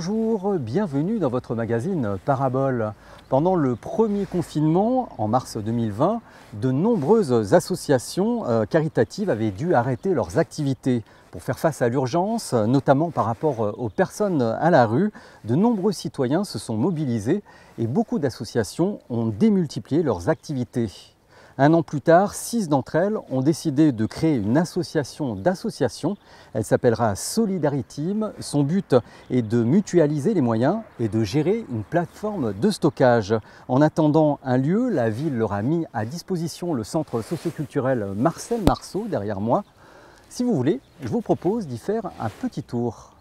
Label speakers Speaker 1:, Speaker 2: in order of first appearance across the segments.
Speaker 1: Bonjour, bienvenue dans votre magazine Parabole. Pendant le premier confinement, en mars 2020, de nombreuses associations euh, caritatives avaient dû arrêter leurs activités. Pour faire face à l'urgence, notamment par rapport euh, aux personnes à la rue, de nombreux citoyens se sont mobilisés et beaucoup d'associations ont démultiplié leurs activités. Un an plus tard, six d'entre elles ont décidé de créer une association d'associations. Elle s'appellera Solidariteam. Son but est de mutualiser les moyens et de gérer une plateforme de stockage. En attendant un lieu, la ville leur a mis à disposition le centre socioculturel Marcel Marceau derrière moi. Si vous voulez, je vous propose d'y faire un petit tour.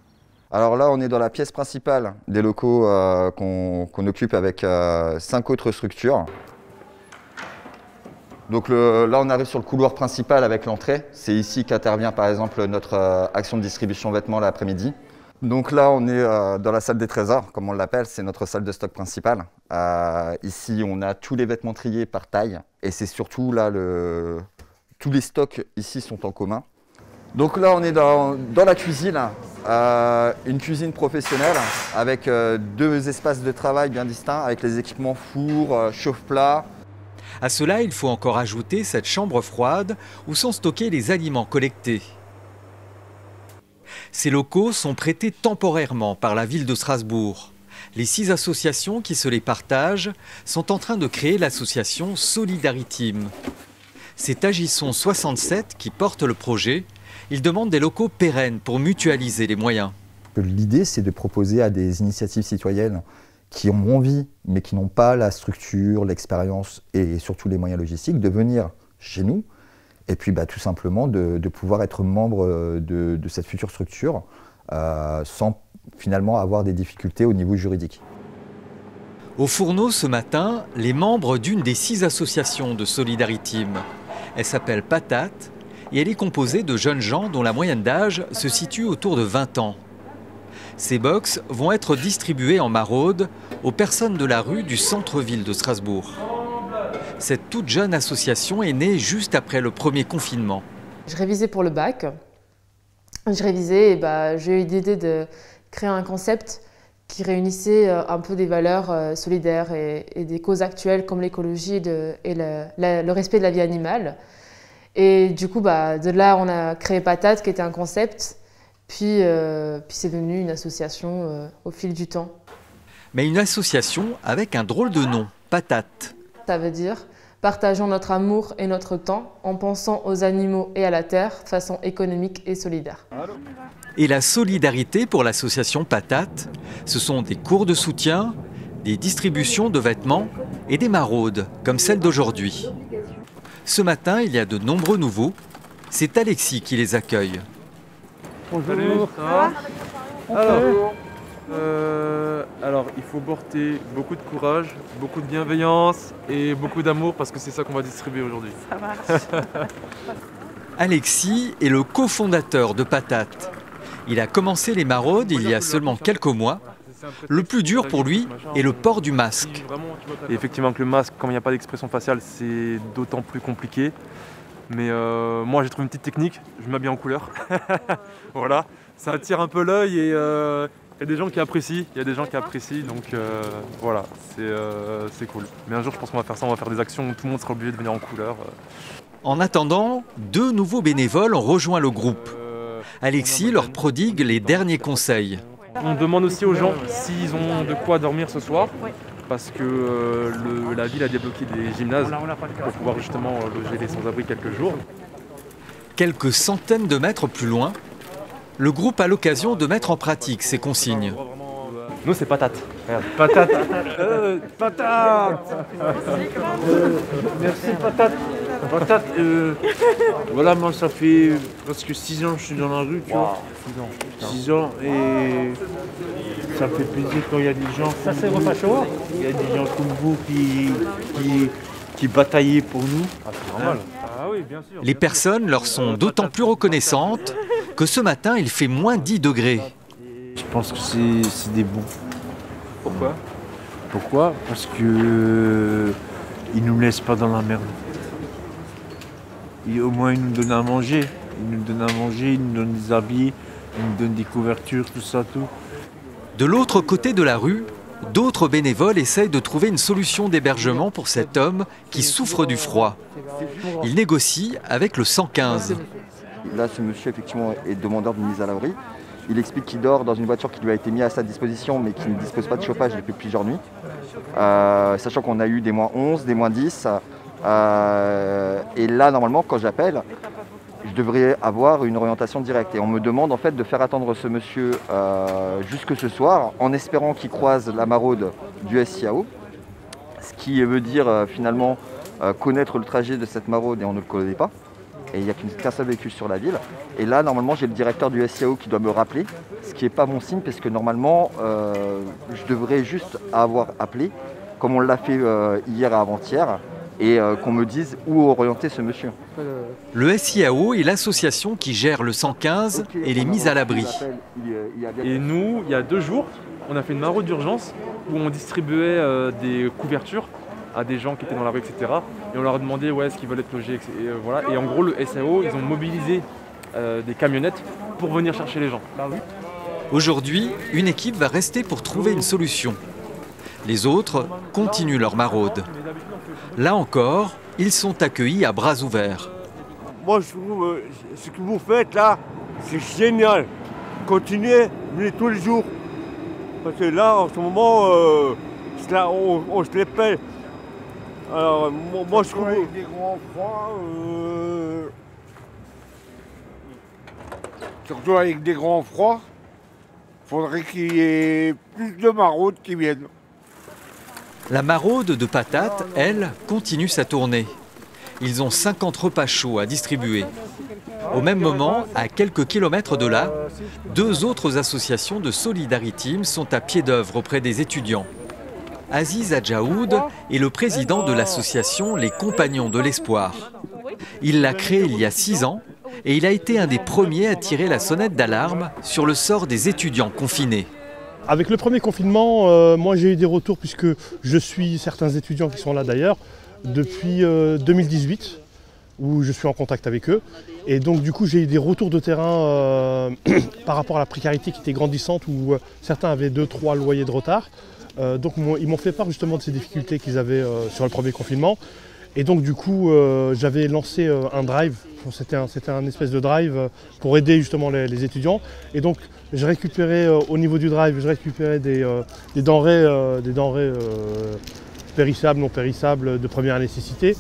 Speaker 2: Alors là, on est dans la pièce principale des locaux euh, qu'on occupe avec euh, cinq autres structures. Donc là, on arrive sur le couloir principal avec l'entrée. C'est ici qu'intervient par exemple notre euh, action de distribution vêtements l'après-midi. Donc là, on est euh, dans la salle des trésors, comme on l'appelle, c'est notre salle de stock principale. Euh, ici, on a tous les vêtements triés par taille, et c'est surtout là, tous les stocks ici sont en commun. Donc là, on est dans, dans la cuisine, une cuisine professionnelle avec deux espaces de travail bien distincts, avec les équipements four, chauffe-plat,
Speaker 3: à cela, il faut encore ajouter cette chambre froide où sont stockés les aliments collectés. Ces locaux sont prêtés temporairement par la ville de Strasbourg. Les six associations qui se les partagent sont en train de créer l'association Solidariteam. C'est Agisson 67 qui porte le projet. Il demande des locaux pérennes pour mutualiser les moyens.
Speaker 2: L'idée, c'est de proposer à des initiatives citoyennes qui ont envie, mais qui n'ont pas la structure, l'expérience et surtout les moyens logistiques, de venir chez nous et puis bah, tout simplement de, pouvoir être membre euh, de, cette future structure euh, sans finalement avoir des difficultés au niveau juridique.
Speaker 3: Au fourneau ce matin, les membres d'une des six associations de Solidariteam. Elle s'appelle Patate et elle est composée de jeunes gens dont la moyenne d'âge se situe autour de 20 ans. Ces box vont être distribués en maraude aux personnes de la rue du centre-ville de Strasbourg. Cette toute jeune association est née juste après le premier confinement.
Speaker 4: Je révisais pour le bac. Je révisais et bah, j'ai eu l'idée de créer un concept qui réunissait euh, un peu des valeurs euh, solidaires et, des causes actuelles comme l'écologie et, le, respect de la vie animale. Et du coup, bah, de là, on a créé Patate, qui était un concept puis, euh, puis c'est devenu une association euh, au fil du temps.
Speaker 3: Mais une association avec un drôle de nom, Patate.
Speaker 4: Ça veut dire partageons notre amour et notre temps en pensant aux animaux et à la terre de façon économique et solidaire.
Speaker 3: Et la solidarité pour l'association Patate, ce sont des cours de soutien, des distributions de vêtements et des maraudes, comme celle d'aujourd'hui. Ce matin, il y a de nombreux nouveaux. C'est Alexis qui les accueille.
Speaker 5: Bonjour. alors, euh, alors, il faut porter beaucoup de courage, beaucoup de bienveillance et beaucoup d'amour parce que c'est ça qu'on va distribuer aujourd'hui. Ça marche.
Speaker 3: Alexis est le cofondateur de Patate. Il a commencé les maraudes il y a seulement quelques mois. Le plus dur pour lui est le port du masque.
Speaker 5: Et effectivement que le masque, comme il n'y a pas d'expression faciale, c'est d'autant plus compliqué. Mais euh, moi j'ai trouvé une petite technique, je m'habille en couleur. voilà, ça attire un peu l'œil et euh, il y a des gens qui apprécient, il y a des gens qui apprécient, donc euh, voilà, c'est cool. Mais un jour je pense qu'on va faire ça, on va faire des actions où tout le monde sera obligé de venir en couleur.
Speaker 3: En attendant, deux nouveaux bénévoles ont rejoint le groupe. Alexis leur prodigue les derniers conseils.
Speaker 5: On demande aussi aux gens s'ils ont de quoi dormir ce soir parce que euh, la ville a débloqué des gymnases pour pouvoir justement euh, loger les sans-abri quelques jours.
Speaker 3: Quelques centaines de mètres plus loin, le groupe a l'occasion de mettre en pratique ces consignes.
Speaker 5: Nous, c'est patate.
Speaker 6: Patate. Euh, patate. merci, patate. Patate. voilà, moi, ça fait presque 6 ans que je suis dans la rue, tu vois. 6 ans. Et ça fait plaisir quand il y a des gens. Ça, c'est Il y a des gens comme vous qui, qui, qui bataillaient pour nous. Ah, c'est normal.
Speaker 3: Ah Les personnes leur sont d'autant plus reconnaissantes que ce matin, il fait moins 10 degrés.
Speaker 6: Je pense que c'est des bons.
Speaker 5: Pourquoi?
Speaker 6: Pourquoi? Parce que euh, ils nous laissent pas dans la merde. au moins ils nous donnent à manger. Ils nous donnent à manger, ils nous donnent des habits, ils nous donnent des couvertures, tout ça, tout.
Speaker 3: De l'autre côté de la rue, d'autres bénévoles essayent de trouver une solution d'hébergement pour cet homme qui souffre du froid. Il négocie avec le 115.
Speaker 2: Là, ce monsieur, effectivement, est demandeur d'une mise à l'abri. Il explique qu'il dort dans une voiture qui lui a été mise à sa disposition, mais qui ne dispose pas de chauffage depuis plusieurs nuits. Euh, sachant qu'on a eu des moins 11, des moins 10. Euh, et là, normalement, quand j'appelle, je devrais avoir une orientation directe. Et on me demande en fait de faire attendre ce monsieur euh, jusque ce soir, en espérant qu'il croise la maraude du SIAO. Ce qui veut dire finalement connaître le trajet de cette maraude et on ne le connaît pas et il n'y a qu'un seul véhicule sur la ville. Et là, normalement, j'ai le directeur du SIAO qui doit me rappeler, ce qui n'est pas mon signe, parce que normalement, euh, je devrais juste avoir appelé, comme on l'a fait euh, hier et avant-hier, et euh, qu'on me dise où orienter ce monsieur.
Speaker 3: Le SIAO est l'association qui gère le 115 et les mises à l'abri.
Speaker 5: Et nous, il y a deux jours, on a fait une maraude d'urgence où on distribuait des couvertures à des gens qui étaient dans la rue, etc. Et on leur a demandé où est-ce qu'ils veulent être logés. Et, euh, voilà. et en gros, le SAO, ils ont mobilisé euh, des camionnettes pour venir chercher les gens.
Speaker 3: Aujourd'hui, une équipe va rester pour trouver une solution. Les autres continuent leur maraude. Là encore, ils sont accueillis à bras ouverts.
Speaker 7: Moi, je trouve euh, ce que vous faites là, c'est génial. Continuez, venez tous les jours. Parce que là, en ce moment, on, on se les paie. Alors, moi, je trouve. Avec des grands froids. Euh, surtout avec des grands froids, faudrait qu'il y ait plus de maraudes qui viennent.
Speaker 3: La maraude de patates, elle, continue sa tournée. Ils ont 50 repas chauds à distribuer. Au même moment, à quelques kilomètres de là, deux autres associations de Solidarity sont à pied d'œuvre auprès des étudiants. Aziz Adjaoud est le président de l'association Les Compagnons de l'Espoir. Il l'a créé il y a six ans et il a été un des premiers à tirer la sonnette d'alarme sur le sort des étudiants confinés.
Speaker 8: Avec le premier confinement, euh, moi j'ai eu des retours puisque je suis certains étudiants qui sont là d'ailleurs depuis 2018 euh, où je suis en contact avec eux. Et donc du coup j'ai eu des retours de terrain euh, par rapport à la précarité qui était grandissante où certains avaient deux, trois loyers de retard. Euh, donc ils m'ont fait part justement de ces difficultés qu'ils avaient euh, sur le premier confinement. Et donc du coup euh, j'avais lancé un drive, c'était un, espèce de drive pour aider justement les, étudiants. Et donc je récupérais au niveau du drive, je récupérais des, denrées, des denrées périssables, non périssables de première nécessité.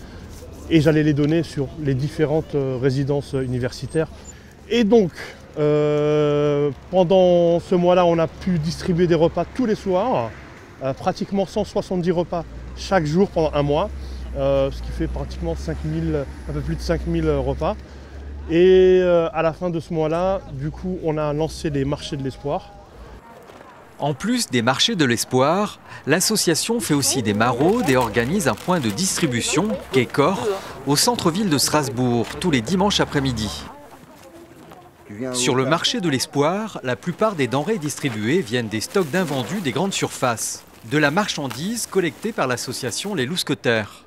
Speaker 8: Et j'allais les donner sur les différentes résidences universitaires. Et donc pendant ce mois-là, on a pu distribuer des repas tous les soirs. Euh, pratiquement 170 repas chaque jour pendant un mois, euh, ce qui fait pratiquement 5000, un peu plus de 5000 repas. Et euh, à la fin de ce mois-là, du coup, on a lancé les marchés de l'espoir.
Speaker 3: En plus des marchés de l'espoir, l'association fait aussi des maraudes et organise un point de distribution, quai Corps, au centre-ville de Strasbourg, tous les dimanches après-midi. Sur le marché de l'espoir, la plupart des denrées distribuées viennent des stocks d'invendus des grandes surfaces de la marchandise collectée par l'association Les Lousquetaires.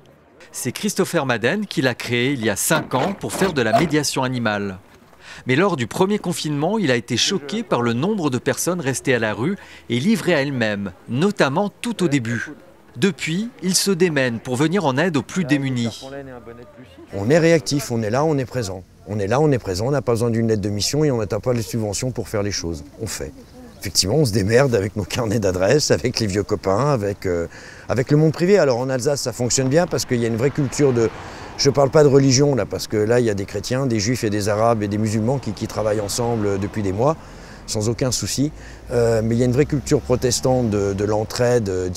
Speaker 3: C'est Christopher Madden qui l'a créé il y a 5 ans pour faire de la médiation animale. Mais lors du premier confinement, il a été choqué par le nombre de personnes restées à la rue et livrées à elles-mêmes, notamment tout au début. Depuis, il se démène pour venir en aide aux plus démunis.
Speaker 9: On est réactif, on est là, on est présent. On est là, on est présent, on n'a pas besoin d'une lettre de mission et on n'attend pas les subventions pour faire les choses. On fait effectivement, on se démerde avec nos carnets d'adresses, avec les vieux copains, avec, euh, avec le monde privé. Alors en Alsace, ça fonctionne bien parce qu'il y a une vraie culture de... Je ne parle pas de religion là, parce que là, il y a des chrétiens, des juifs et des arabes et des musulmans qui, travaillent ensemble depuis des mois, sans aucun souci. Euh, mais il y a une vraie culture protestante de, l'entraide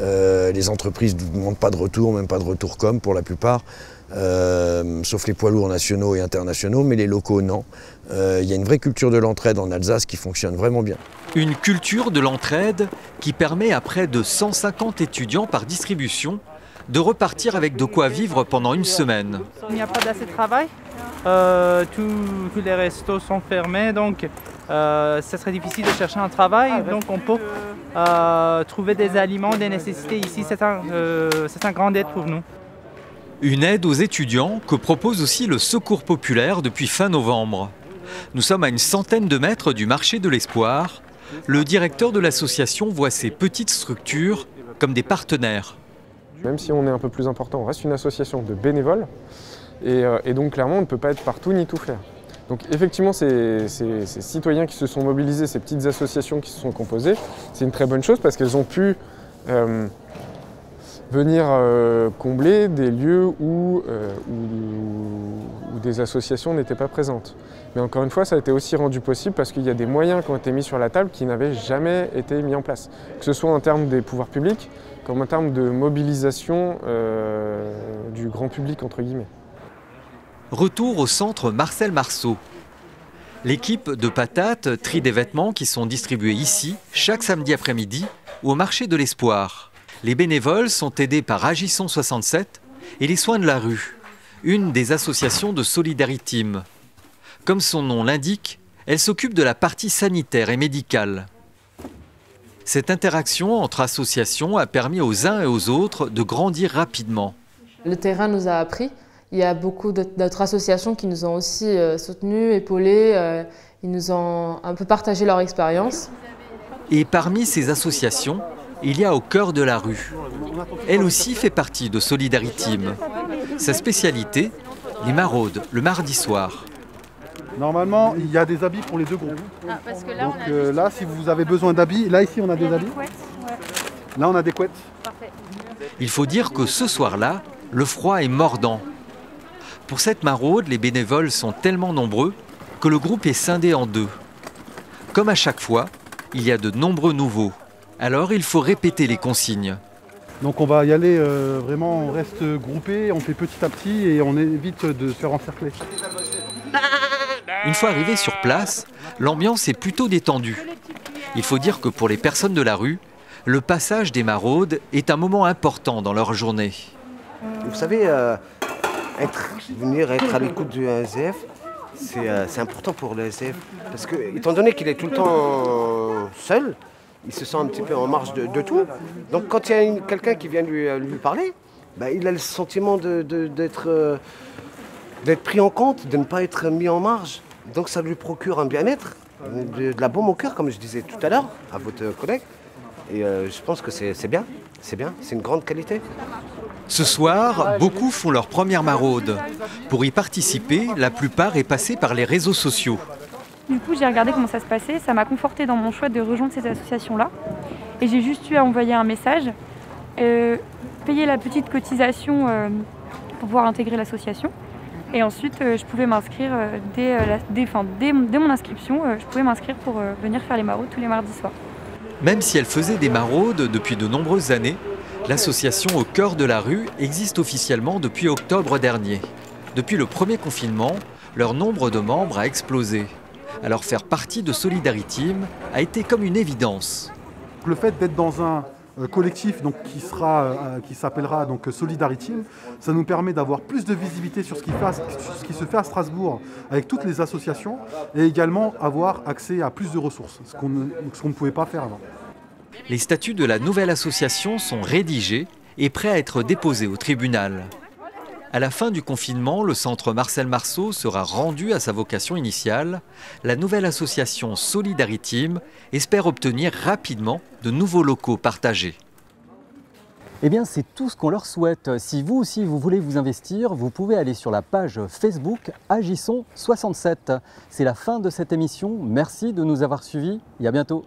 Speaker 9: euh, les entreprises ne demandent pas de retour, même pas de retour comme pour la plupart. Euh, sauf les poids lourds nationaux et internationaux, mais les locaux, non. Euh, il y a une vraie culture de l'entraide en Alsace qui fonctionne vraiment bien.
Speaker 3: Une culture de l'entraide qui permet à près de 150 étudiants par distribution de repartir avec de quoi vivre pendant une semaine.
Speaker 10: Il n'y a pas d'assez de travail, euh, tous les restos sont fermés, donc ça serait difficile de chercher un travail, donc on peut trouver des aliments, des nécessités ici, c'est un, un grand aide pour nous.
Speaker 3: Une aide aux étudiants que propose aussi le Secours populaire depuis fin novembre. Nous sommes à une centaine de mètres du marché de l'Espoir, le directeur de l'association voit ces petites structures comme des partenaires.
Speaker 11: Même si on est un peu plus important, on reste une association de bénévoles. Et, euh, et donc clairement, on ne peut pas être partout ni tout faire. Donc effectivement, ces, citoyens qui se sont mobilisés, ces petites associations qui se sont composées, c'est une très bonne chose parce qu'elles ont pu euh, venir euh, combler des lieux où, euh, où- où des associations n'étaient pas présentes. Mais encore une fois, ça a été aussi rendu possible parce qu'il y a des moyens qui ont été mis sur la table qui n'avaient jamais été mis en place. Que ce soit en termes des pouvoirs publics, comme en termes de mobilisation du grand public, entre guillemets.
Speaker 3: Retour au centre Marcel Marceau. L'équipe de patates trie des vêtements qui sont distribués ici chaque samedi après-midi au marché de l'Espoir. Les bénévoles sont aidés par Agisson 67 et les Soins de la rue, une des associations de Solidaritime. Comme son nom l'indique, elle s'occupe de la partie sanitaire et médicale. Cette interaction entre associations a permis aux uns et aux autres de grandir rapidement.
Speaker 4: Le terrain nous a appris. Il y a beaucoup d'autres associations qui nous ont aussi euh, soutenus, épaulés. euh, ils nous ont un peu partagé leur expérience.
Speaker 3: Et parmi ces associations, il y a Au cœur de la rue. Elle aussi fait partie de Solidaritime. Sa spécialité, les maraudes, le mardi soir.
Speaker 12: Normalement, il y a des habits pour les deux groupes.
Speaker 13: Ah, parce que là,
Speaker 12: Donc
Speaker 13: on a
Speaker 12: euh, là, si vous avez besoin d'habits, là ici on a des habits. Là on a des couettes.
Speaker 13: Parfait.
Speaker 3: Il faut dire que ce soir-là, le froid est mordant. Pour cette maraude, les bénévoles sont tellement nombreux que le groupe est scindé en deux. Comme à chaque fois, il y a de nombreux nouveaux. Alors il faut répéter les consignes.
Speaker 12: Donc on va y aller euh, vraiment, on reste groupé, on fait petit à petit et on évite de se faire encercler.
Speaker 3: Une fois arrivés sur place, l'ambiance est plutôt détendue. Il faut dire que pour les personnes de la rue, le passage des maraudes est un moment important dans leur journée.
Speaker 14: Vous savez, euh, venir être à l'écoute du c'est euh, c'est important pour le SDF. Parce que, étant donné qu'il est tout le temps seul, il se sent un petit peu en marge de, tout. Donc quand il y a quelqu'un qui vient lui, euh, lui parler, bah, il a le sentiment euh, d'être pris en compte, de ne pas être mis en marge. Donc ça lui procure un bien-être, de, la baume au cœur, comme je disais tout à l'heure à votre collègue. Et je pense que c'est bien, c'est bien, c'est une grande qualité.
Speaker 3: Ce soir, beaucoup font leur première maraude. Pour y participer, la plupart est passée par les réseaux sociaux.
Speaker 13: Du coup, j'ai regardé comment ça se passait. Ça m'a conforté dans mon choix de rejoindre ces associations-là. Et j'ai juste eu à envoyer un message, euh, payer la petite cotisation euh, pour pouvoir intégrer l'association. Et ensuite, euh, je pouvais m'inscrire dès, dès, dès mon- dès mon inscription, je pouvais m'inscrire pour venir faire les maraudes tous les mardis soirs.
Speaker 3: Même si elle faisait des maraudes depuis de nombreuses années, l'association Au cœur de la rue existe officiellement depuis octobre dernier. Depuis le premier confinement, leur nombre de membres a explosé. Alors faire partie de Solidaritime a été comme une évidence.
Speaker 12: Le fait d'être dans un euh, collectif donc, qui, sera, euh, qui s'appellera donc Solidarity, ça nous permet d'avoir plus de visibilité sur ce qui, se fait à Strasbourg avec toutes les associations et également avoir accès à plus de ressources, ce qu'on ne pouvait pas faire avant.
Speaker 3: Les statuts de la nouvelle association sont rédigés et prêts à être déposés au tribunal. À la fin du confinement, le centre Marcel Marceau sera rendu à sa vocation initiale. La nouvelle association Solidaritime espère obtenir rapidement de nouveaux locaux partagés.
Speaker 1: Eh bien, c'est tout ce qu'on leur souhaite. Si vous aussi vous voulez vous investir, vous pouvez aller sur la page Facebook Agissons 67. C'est la fin de cette émission. Merci de nous avoir suivis et à bientôt.